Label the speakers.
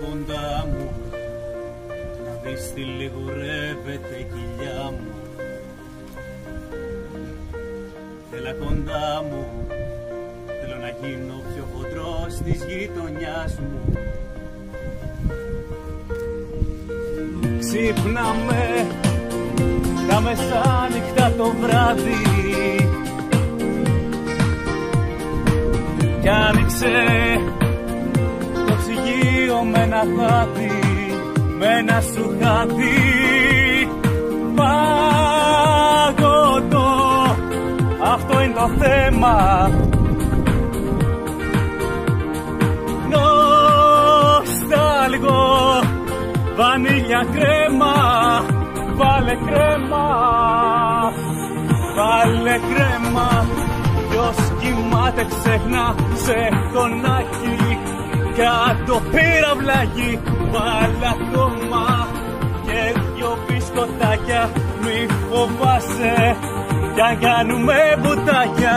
Speaker 1: κοντά μου. Να δεις τι λιγουρεύεται η κοιλιά μου. Έλα κοντά μου. Θέλω να γίνω πιο χοντρός της γειτονιάς μου. Ξύπναμε τα μεσάνυχτα το βράδυ. Κι άνοιξε ψυγείο με ένα χάδι με ένα σου χάδι παγωτό αυτό είναι το θέμα. Νοστάλγω βανίλια κρέμα βάλε κρέμα. Βάλε κρέμα ποιος κοιμάται ξεχνά σε κονάκι κάτω πύραυλάκι βάλε ακόμα και δυο μπισκοτάκια μη φοβάσαι κι αν κάνουμε μπουτάκια